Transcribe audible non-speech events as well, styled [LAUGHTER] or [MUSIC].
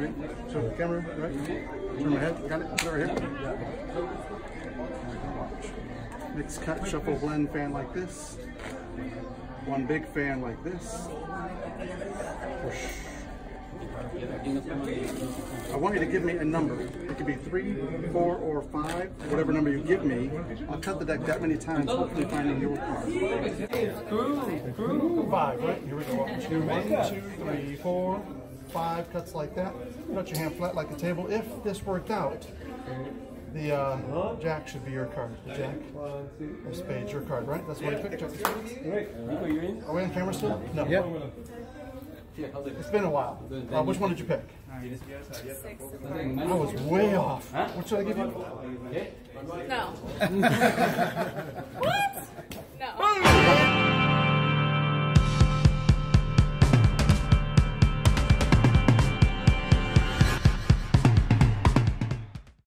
Right. So the camera, right? Turn my head. Got it. Put it right here. Mix, cut, shuffle, blend fan like this. One big fan like this. I want you to give me a number. It could be three, four, or five. Whatever number you give me, I'll cut the deck that many times, hopefully finding your card. Five, right? Here we go. One, two, three, four, five cuts like that. Put your hand flat like a table. If this worked out, the uh, jack should be your card. The jack of spades, your card, right? That's what you picked. Jack of spades. Are we on camera still? No. Yep. It's been a while. Uh, which one did you pick? I was way off. What should I give you? No. [LAUGHS]